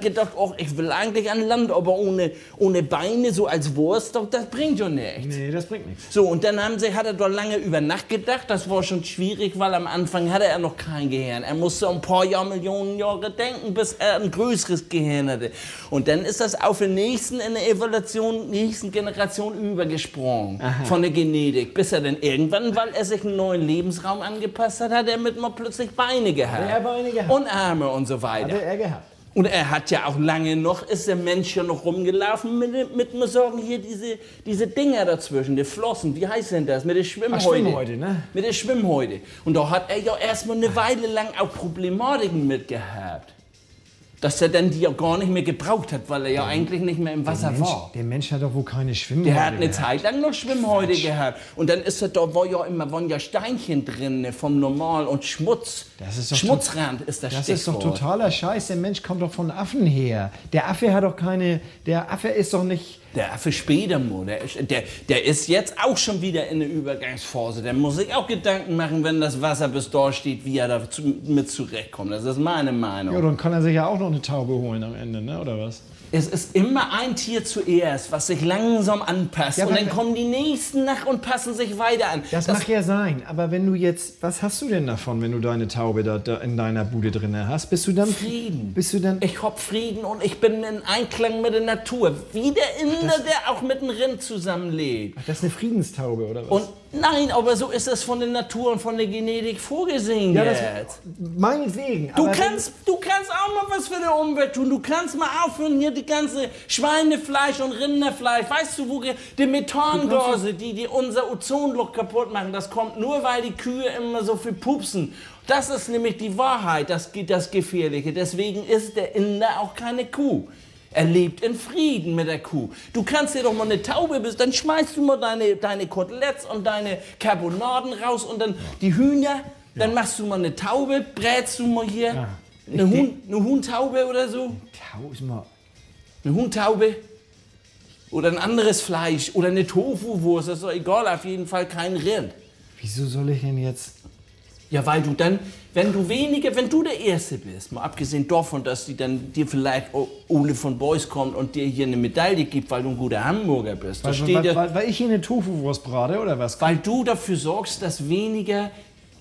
gedacht, oh, ich will eigentlich an Land, aber ohne, ohne Beine, so als Wurst, doch, das bringt ja nichts. Nee, das bringt nichts. So, und dann haben sie, hat er doch lange über Nacht gedacht. Das war schon schwierig, weil am Anfang hatte er noch kein Gehirn. Er musste ein paar Jahr, Millionen Jahre denken, bis er ein größeres Gehirn hatte. Und dann ist das auf den nächsten, in der Evolution, nächsten Generation übergesprungen. Von der Genetik. Bis er dann irgendwann, weil er sich einen neuen Lebensraum angepasst hat, hat er mit mal plötzlich Beine gehabt. Hat er Beine gehabt? Und Arme und so weiter. Hatte er gehabt. Und er hat ja auch lange noch, ist der Mensch ja noch rumgelaufen mit, mit mir sagen hier diese, diese Dinger dazwischen, die Flossen, wie heißt denn das? Mit der Schwimmhäute. Schwimmhäute, ne? Mit der Schwimmhäute. Und da hat er ja erstmal eine Weile lang auch Problematiken mitgehabt. Dass er dann die ja gar nicht mehr gebraucht hat, weil er ja eigentlich nicht mehr im Wasser Mensch, war. der Mensch hat doch wohl keine Schwimmhäute Der hat eine gehabt. Zeit lang noch Schwimmhäute gehabt. Und dann ist er, da war ja immer, waren ja Steinchen drin ne, vom Normal und Schmutz. Das ist doch Schmutzrand ist das, Das ist doch Stichwort. totaler Scheiß. Der Mensch kommt doch von Affen her. Der Affe hat doch keine. Der Affe ist doch nicht. Der Affe mal, der ist, der, der ist jetzt auch schon wieder in der Übergangsphase. Der muss sich auch Gedanken machen, wenn das Wasser bis da steht, wie er da zu, mit zurechtkommt. Das ist meine Meinung. Ja, dann kann er sich ja auch noch eine Taube holen am Ende, ne? Oder was? Es ist immer ein Tier zuerst, was sich langsam anpasst. Ja, und dann kommen die nächsten nach und passen sich weiter an. Das, mag ja sein, aber wenn du jetzt, was hast du denn davon, wenn du deine Taube da, da in deiner Bude drin hast? Bist du dann Frieden. Bist du dann? Ich hab Frieden und ich bin in Einklang mit der Natur. Wie der Inder, der auch mit dem Rind zusammenlebt. Ach, das ist eine Friedenstaube oder was? Und nein, aber so ist das von der Natur und von der Genetik vorgesehen ja, das, jetzt. meinetwegen. Du kannst, du kannst auch mal was für die Umwelt tun. Du kannst mal aufhören, hier die ganze Schweinefleisch und Rinderfleisch. Weißt du, wo die Methangase, die, die unser Ozonloch kaputt machen, das kommt nur, weil die Kühe immer so viel pupsen. Das ist nämlich die Wahrheit, das, das Gefährliche. Deswegen ist der Inder auch keine Kuh. Er lebt in Frieden mit der Kuh. Du kannst dir doch mal eine Taube bis, dann schmeißt du mal deine, deine Koteletts und deine Carbonaden raus und dann die Hühner. Dann machst du mal eine Taube, brätst du mal hier eine, Huhn, eine Huhntaube oder so. Tausendmal. Eine Huhntaube. Oder ein anderes Fleisch. Oder eine Tofu-Wurst. Das ist doch egal. Auf jeden Fall kein Rind. Wieso soll ich denn jetzt? Ja, weil du dann, wenn du weniger, wenn du der Erste bist, mal abgesehen davon, dass die dann dir vielleicht Ole von Boys kommt und dir hier eine Medaille gibt, weil du ein guter Hamburger bist. Weil, weil, ja, weil, weil ich hier eine Tofu-Wurst brate oder was? weil du dafür sorgst, dass weniger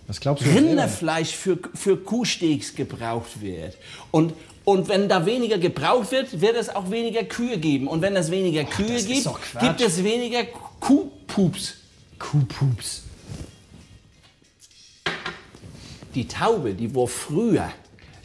du? Rinderfleisch für, für Kuhsteaks gebraucht wird. Und, und wenn da weniger gebraucht wird, wird es auch weniger Kühe geben. Und wenn es weniger Kühe ist gibt, gibt es weniger Kuhpups. Kuhpups. Die Taube, die war früher,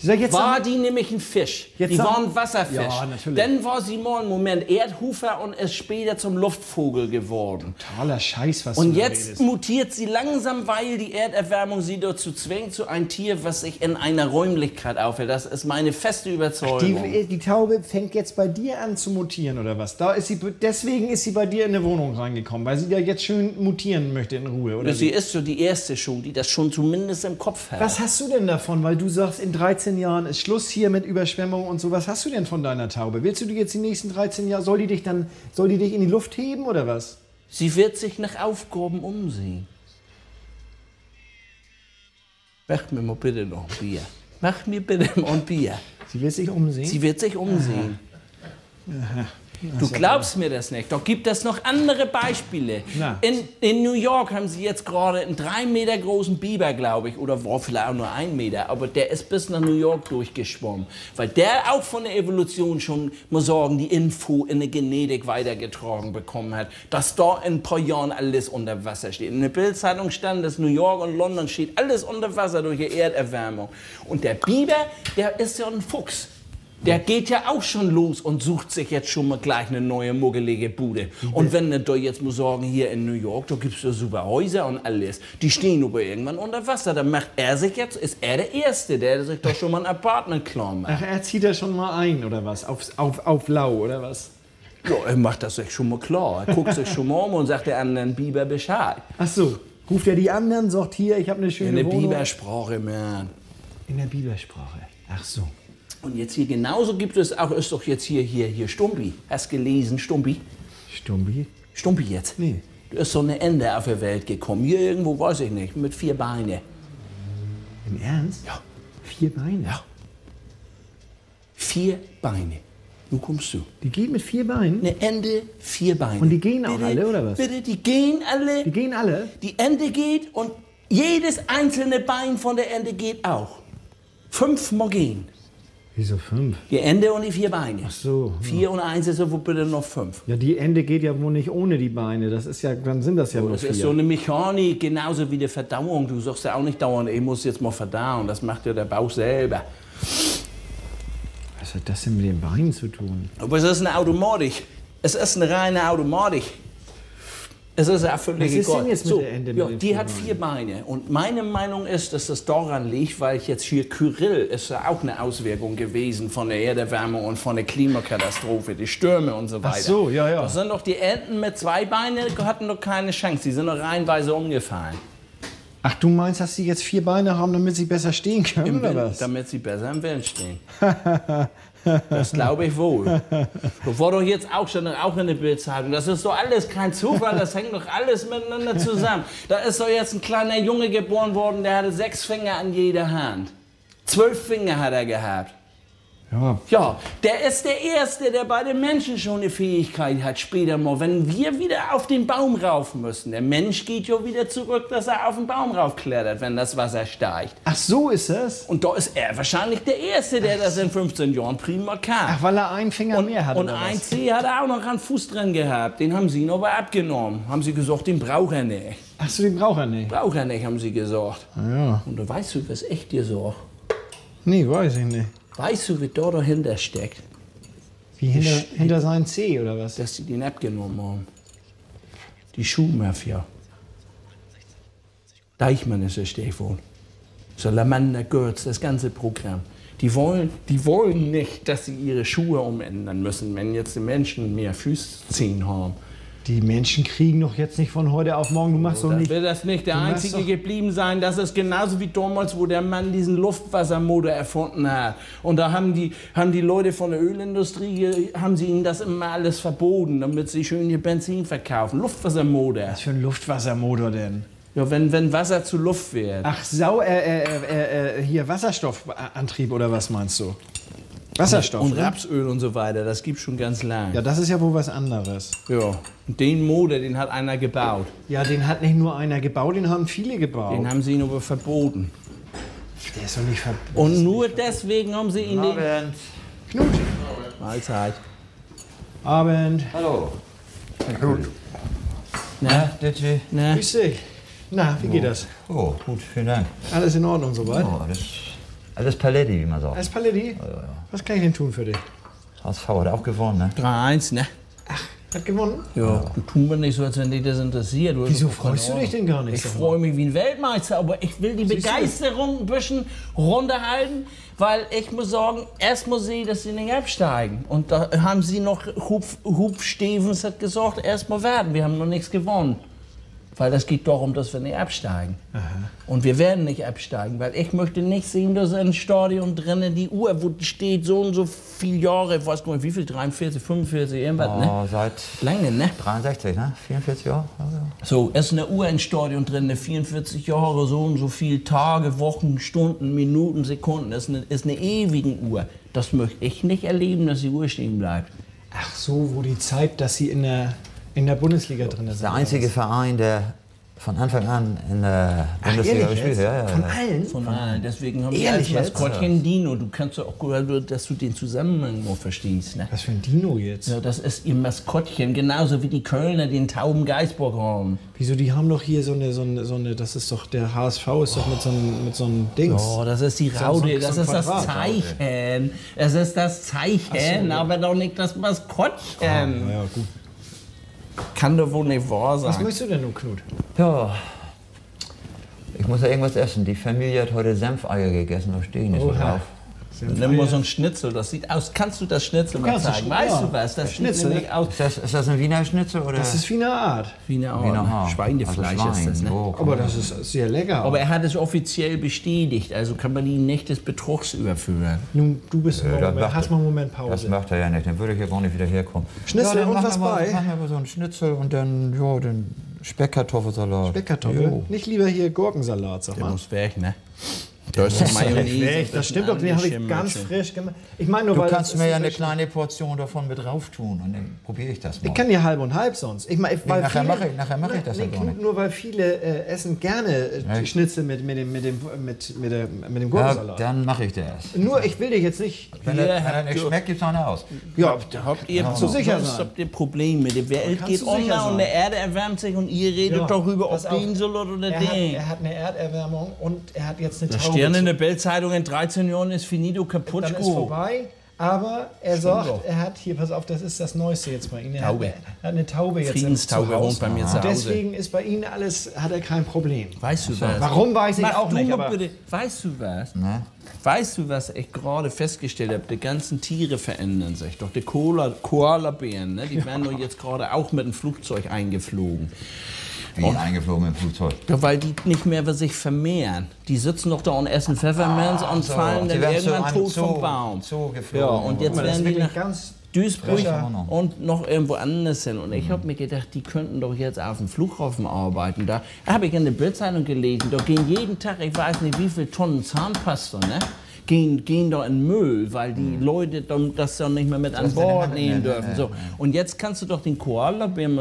Sag war die nämlich ein Fisch. Die sag- war ein Wasserfisch. Ja, natürlich. Dann war sie mal einen Moment Erdhufer und ist später zum Luftvogel geworden. totaler Scheiß, was Und du jetzt redest. mutiert sie langsam, weil die Erderwärmung sie dazu zwingt, zu einem Tier, was sich in einer Räumlichkeit aufhält. Das ist meine feste Überzeugung. Die, die Taube fängt jetzt bei dir an zu mutieren oder was? Da ist sie, deswegen ist sie bei dir in eine Wohnung reingekommen, weil sie da jetzt schön mutieren möchte in Ruhe, oder? sie ist so die erste schon, die das schon zumindest im Kopf hat. Was hast du denn davon? Weil du sagst, in 13 Jahren ist Schluss hier mit Überschwemmung und so. Was hast du denn von deiner Taube? Willst du die jetzt die nächsten 13 Jahre, soll die dich dann, soll die dich in die Luft heben oder was? Sie wird sich nach Aufgaben umsehen. Mach mir mal bitte noch ein Bier. Mach mir bitte mal ein Bier. Sie will sich umsehen? Sie wird sich umsehen. Du glaubst mir das nicht. Doch gibt es noch andere Beispiele. In, in New York haben sie jetzt gerade einen drei Meter großen Biber, glaube ich, oder war vielleicht auch nur ein Meter, aber der ist bis nach New York durchgeschwommen. Weil der auch von der Evolution schon, muss sagen, die Info in der Genetik weitergetragen bekommen hat, dass da in ein paar Jahren alles unter Wasser steht. In der Bildzeitung stand, dass New York und London steht alles unter Wasser durch die Erderwärmung. Und der Biber, der ist ja ein Fuchs. Der geht ja auch schon los und sucht sich jetzt schon mal gleich eine neue muggelige Bude. Und wenn du da jetzt muss sagen, hier in New York, da gibt's ja super Häuser und alles, die stehen aber irgendwann unter Wasser. Dann macht er sich jetzt, ist er der Erste, der sich doch schon mal ein Apartment klar macht. Ach, er zieht da schon mal ein oder was? Auf, auf, auf lau oder was? Ja, er macht das sich schon mal klar. Er guckt sich schon mal um und sagt der anderen Biber Bescheid. Ach so. Ruft er die anderen, sagt hier, ich habe eine schöne In der Wohnung. Bibersprache, man. In der Bibersprache. Ach so. Und jetzt hier genauso gibt es auch, ist doch jetzt hier, hier, hier Stumpi. Hast gelesen, Stumpi? Stumbi? Stumpi jetzt. Nee. Da ist so eine Ende auf die Welt gekommen. Hier irgendwo, weiß ich nicht, mit vier Beine. Im Ernst? Ja. Vier Beine? Ja. vier Beine. Nun kommst du. Die geht mit vier Beinen? Eine Ente, vier Beine. Und die gehen auch bitte, alle, oder was? Bitte, die gehen alle. Die gehen alle? Die Ente geht und jedes einzelne Bein von der Ente geht auch. Fünfmal gehen. Wieso fünf? Die Ente und die vier Beine. Ach so, ja. Vier und eins ist aber bitte noch fünf. Ja, die Ente geht ja wohl nicht ohne die Beine. Das ist ja, dann sind das ja nur Das vier. ist so eine Mechanik, genauso wie die Verdauung. Du sagst ja auch nicht dauernd, ich muss jetzt mal verdauen. Das macht ja der Bauch selber. Was hat das denn mit den Beinen zu tun? Aber es ist eine Automatik. Es ist eine reine Automatik. Es ist ja völlig egal. jetzt Ente mit ja, die hat vier Beine. Und meine Meinung ist, dass das daran liegt, weil ich jetzt hier Kyrill ist ja auch eine Auswirkung gewesen von der Erderwärmung und von der Klimakatastrophe, die Stürme und so weiter. so, ja, ja. Das sind doch die Enten mit zwei Beinen, die hatten doch keine Chance. Die sind doch reihenweise umgefallen. Ach, du meinst, dass sie jetzt vier Beine haben, damit sie besser stehen können, Im oder Wind, was? damit sie besser im Wind stehen. Das glaube ich wohl. Das war doch jetzt auch schon auch in der Bildzeitung. Das ist doch alles kein Zufall, das hängt doch alles miteinander zusammen. Da ist doch jetzt ein kleiner Junge geboren worden, der hatte sechs Finger an jeder Hand. Zwölf Finger hat er gehabt. Ja, Ja, der ist der Erste, der bei den Menschen schon eine Fähigkeit hat, später mal, wenn wir wieder auf den Baum rauf müssen. Der Mensch geht ja wieder zurück, dass er auf den Baum raufklettert, wenn das Wasser steigt. Ach, so ist es? Und da ist er wahrscheinlich der Erste, der das in 15 Jahren prima kann. Ach, weil er einen Finger und mehr hat, und ein? C hat er auch noch einen Fuß dran gehabt. Den haben sie ihn aber abgenommen. Haben sie gesagt, den braucht er nicht. Ach so, den braucht er nicht. Braucht er nicht, haben sie gesagt. Ja. Und da weißt du, was ich dir sag. Nee, weiß ich nicht. Weißt du, wie da dahinter steckt? Wie hinter, hinter seinen C, oder was? Dass sie den abgenommen haben. Die Schuhmafia. Deichmann ist der Stichwort. Salamander, Götz, das ganze Programm. Die wollen, die wollen nicht, dass sie ihre Schuhe umändern müssen, wenn jetzt die Menschen mehr Füßzehen haben. Die Menschen kriegen doch jetzt nicht von heute auf morgen. Du machst doch Dann nicht. wird das nicht der einzige doch- geblieben sein. Das ist genauso wie damals, wo der Mann diesen Luftwassermotor erfunden hat. Und da haben die, haben die Leute von der Ölindustrie, haben sie ihnen das immer alles verboten, damit sie schön ihr Benzin verkaufen. Luftwassermotor. Was für ein Luftwassermotor denn? Ja, wenn, wenn Wasser zu Luft wird. Ach, Sau, äh, äh, äh, äh, hier Wasserstoffantrieb oder was meinst du? Wasserstoff. und ne? Rapsöl und so weiter, das gibt schon ganz lang. Ja, das ist ja wohl was anderes. Ja. Und den Motor, den hat einer gebaut. Ja, den hat nicht nur einer gebaut, den haben viele gebaut. Den haben sie ihn aber verboten. Der ist doch nicht verboten. Und nur deswegen haben sie ihn nicht. Knut. Mahlzeit. Abend. Hallo. Na, Ditchi. na. Grüß dich. Na, wie geht das? Oh, gut, vielen Dank. Alles in Ordnung soweit? Oh, alles, alles Paletti, wie man sagt. Alles Paletti? Was kann ich denn tun für dich? HSV hat auch gewonnen, ne? 3-1, ne? Hat gewonnen? Ja, du tun wir nicht so, als wenn dich das interessiert. Du Wieso freust du dich denn gar nicht? Ich freue mich wie ein Weltmeister, aber ich will die Siehst? Begeisterung ein bisschen runterhalten, weil ich muss sagen, erst muss sie, dass sie nicht absteigen. Und da haben sie noch, Hub, Hub Stevens hat gesagt, erst mal werden, wir haben noch nichts gewonnen. Weil das geht darum, dass wir nicht absteigen. Und wir werden nicht absteigen, weil ich möchte nicht sehen, dass im Stadion drinnen die Uhr, wo steht so und so viele Jahre, ich weiß gar nicht wie viel, 43, 45, irgendwas, ne? Oh, seit Lange, ne? 63, ne? 44 Jahre? Ja, ja. So, es ist eine Uhr im Stadion drin, eine 44 Jahre, so und so viele Tage, Wochen, Stunden, Minuten, Sekunden. Ist eine, ist eine ewige Uhr. Das möchte ich nicht erleben, dass die Uhr stehen bleibt. Ach so, wo die Zeit, dass sie in der, in der Bundesliga drin sind. Der einzige Verein, der von Anfang an in der Bundesliga ehrlich gespielt. Ja, ja, Von allen? Von allen. Deswegen haben wir als jetzt? Maskottchen Dino. Du kannst ja auch gehört, dass du den Zusammenhang nur verstehst. Ne? Was für ein Dino jetzt? Ja, das ist ihr Maskottchen, genauso wie die Kölner den tauben Geisbock haben. Wieso, die haben doch hier so eine, so eine, so eine das ist doch, der HSV ist doch mit so einem, mit so einem Dings. Oh, das ist die So- Raude, so- das so ist das. Zeichen. Es ist das Zeichen, aber doch nicht das Maskottchen. Ja, ja, gut. Kann doch wohl nicht wahr Was sein. möchtest du denn nun, Knut? Ja. Ich muss ja irgendwas essen. Die Familie hat heute Senfeier gegessen, da stehe ich nicht so Drauf. Nimm mal so ein Schnitzel, das sieht aus. Kannst du das Schnitzel mal kannst das zeigen? Weißt ja. du was? Das Schnitzel. sieht nämlich aus Ist das, ist das ein Wiener Schnitzel oder? Das ist wie eine Art. wie eine Art. Wiener Haar. Schweinefleisch also Schwein. ist das, ne? Oh. Aber das ist sehr lecker. Aber er hat es offiziell bestätigt, also kann man ihn nicht des Betrugs überführen. nun, du bist Ja, Moment, macht hast mal einen Moment Das Pause. macht er ja nicht, dann würde ich ja gar nicht wieder herkommen. Schnitzel dann und was wir mal, bei? Machen wir mal so einen Schnitzel und dann, ja, den Speckkartoffelsalat. Speckkartoffel? Jo. Nicht lieber hier Gurkensalat, sag Der mal. muss weg, ne? Da ist das Mayonnaise. Das stimmt doch, den habe ich ganz frisch gemacht. Ich meine nur, Du weil kannst das mir ja eine so- kleine Portion davon mit drauf tun und dann probiere ich das mal. Ich kann ja halb und halb sonst. Ich meine, weil nachher viele- mache ich- nachher mache ich das nee, ja nicht. Nur weil viele äh, essen gerne äh? Schnitzel mit, mit, dem, mit, dem, mit, mit, der, mit dem ja, Gurkensalat. dann mache ich das. nur, ich will dich jetzt nicht. Wenn er wenn er nicht schmeckt, gibt es eine aus. Ja, Da habt ihr Kannst du sicher sein. habt ihr Probleme. Die Welt geht unter und die Erde erwärmt sich und ihr redet Ja, darüber, ob den soll oder er, hat, den. er hat eine Erderwärmung und er hat jetzt eine Taube. Stern in der Bildzeitung in 13 Jahren ist finito kaputt. dann ist vorbei. Aber er sagt, er hat hier, pass auf, das ist das Neueste jetzt bei Ihnen. Er Taube. Hat, er hat eine Taube jetzt im- Friedenstaube wohnt bei mir zu Und Hause. deswegen ist bei Ihnen alles, hat er kein Problem. Weißt du was? Warum weiß ich Mach auch du nicht, aber bitte, weißt du was? Ne? Weißt du, was ich gerade festgestellt habe? Die ganzen Tiere verändern sich. Doch die Koala- Koalabären, ne, die werden doch jetzt gerade auch mit dem Flugzeug eingeflogen. Wie eingeflogen im Flugzeug. Ja, weil die nicht mehr sich vermehren. Die sitzen doch da und essen Pfefferminz und so. fallen dann irgendwann tot vom Baum. Zoo. Ja, und jetzt das werden die nach ganz Duisburg Ordnung. und noch irgendwo anders hin. Und ich habe mir gedacht, die könnten doch jetzt auf dem Flughafen arbeiten. Da habe ich in der Bildzeitung gelesen, da gehen jeden Tag, ich weiß nicht wie viele Tonnen Zahnpasta, ne? Gehen, gehen da in Müll, weil die Leute dann das dann nicht mehr mit an Bord nehmen mitnehmen, dürfen. ja, So. Und jetzt kannst du doch den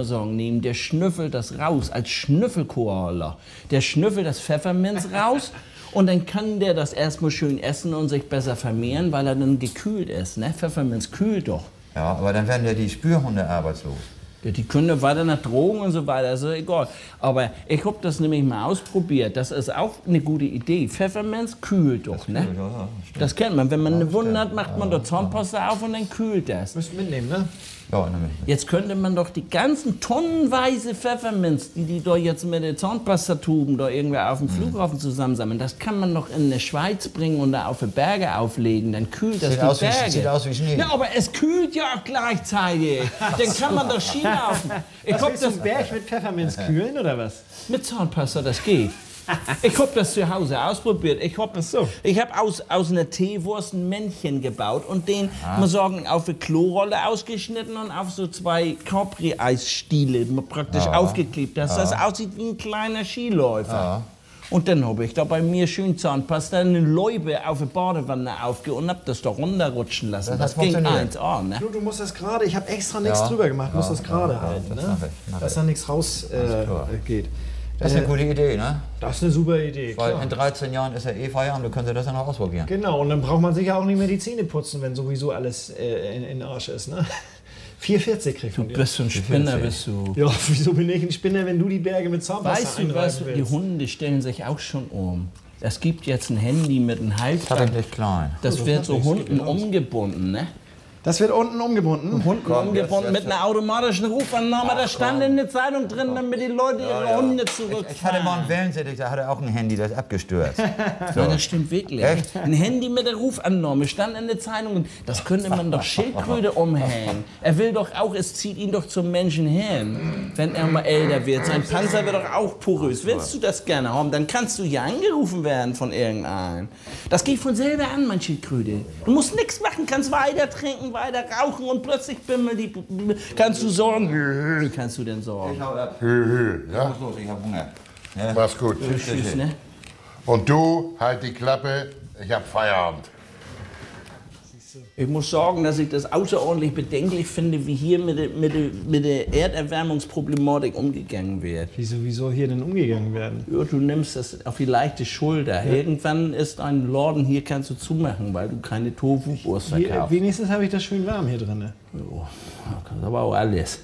sagen, nehmen, der schnüffelt das raus, als Schnüffelkoala. Der schnüffelt das Pfefferminz raus und dann kann der das erstmal schön essen und sich besser vermehren, weil er dann gekühlt ist. Ne? Pfefferminz kühlt doch. Ja, aber dann werden ja die Spürhunde arbeitslos. Ja, die können ja weiter nach Drogen und so weiter, ist ja egal. Aber ich habe das nämlich mal ausprobiert. Das ist auch eine gute Idee. Pfefferminz kühlt doch, ne? Ja, ja. Das kennt man. Wenn man eine Wunde hat, macht man da Zahnpasta auf und dann kühlt das. müsst mitnehmen, ne? Ja. Jetzt könnte man doch die ganzen tonnenweise Pfefferminz, die die da jetzt mit den Zahnpastatuben da irgendwer auf dem Flughafen zusammensammeln, das kann man doch in die Schweiz bringen und da auf die Berge auflegen. Dann kühlt das Sieht die aus wie- Berge. sieht aus wie Schnee. Ja, aber es kühlt ja auch gleichzeitig. Dann kann man doch Ski laufen. Ich Was hab willst du das einen Berg mit Pfefferminz kühlen oder was? mit Zahnpasta, das geht. Ich habe das zu Hause ausprobiert. Ich habe so. ich hab aus, aus einer Teewurst ein Männchen gebaut und den, mal sagen, auf eine Klorolle ausgeschnitten und auf so zwei Capri-Eisstiele praktisch aufgeklebt, dass das aussieht wie ein kleiner Skiläufer. Und dann habe ich da bei mir schön Zahnpasta eine Läube auf die Badewanne aufge und hab das da runterrutschen lassen. Das Das, ging funktioniert. 1A, ne? Du, du musst das gerade, ich habe extra nichts Ja. drüber gemacht, musst Ja, das gerade ja, halten, das ne? ich, dass da nichts raus äh. Das ist eine Äh, gute Idee, ne? Das ist eine super Idee, Weil klar. in 13 Jahren ist ja eh Feierabend, du könntest das ja noch ausprobieren. Genau, und dann braucht man sich ja auch nicht mehr die Zähne putzen, wenn sowieso alles äh, in, in den Arsch ist, ne? 4,40 kriegt Du von dir. bist so ein Spinner, bist du. Ja, wieso bin ich ein Spinner, wenn du die Berge mit Zahnpasta Weißt du was, einreiben die willst? Hunde stellen sich auch schon um. Es gibt jetzt ein Handy mit einem Das Halsband. klein. Das wird so Hunden umgebunden, ne? Das wird unten umgebunden. Hunden Komm, umgebunden jetzt- mit einer automatischen Rufannahme. Da stand in der Zeitung drin, damit die Leute ihre Hunde zurückfahren. Ich hatte mal einen Wellensittich, der hatte auch ein Handy, das ist abgestürzt. Ja, das stimmt wirklich. Echt? Ein Handy mit der Rufannahme stand in der Zeitung. Das könnte man doch Schildkröte umhängen. Er will doch auch, es zieht ihn doch zum Menschen hin, wenn er mal älter wird. Sein Panzer wird doch auch porös. Willst du das gerne haben, dann kannst du ja angerufen werden von irgendeinem. Das geht von selber an, mein Schildkröte. Du musst nichts machen, kannst weiter trinken, weiter rauchen und plötzlich bimmel die. Kannst du sorgen? Kannst du denn sorgen? Hü, hü, ja? los, ich habe Hunger. Mach's gut. Tschüss, ne? Und du, halt die Klappe, ich hab Feierabend. Ich muss sagen, dass ich das außerordentlich bedenklich finde, wie hier mit der, mit der, mit der Erderwärmungsproblematik umgegangen wird. Wieso, wieso hier denn umgegangen werden? Ja, du nimmst das auf die leichte Schulter. Irgendwann ist ein Laden, hier kannst du zumachen, weil du keine Tofu-Wurst Hier, verkaufst. wenigstens habe ich das schön warm hier drin. Ja, das aber auch alles.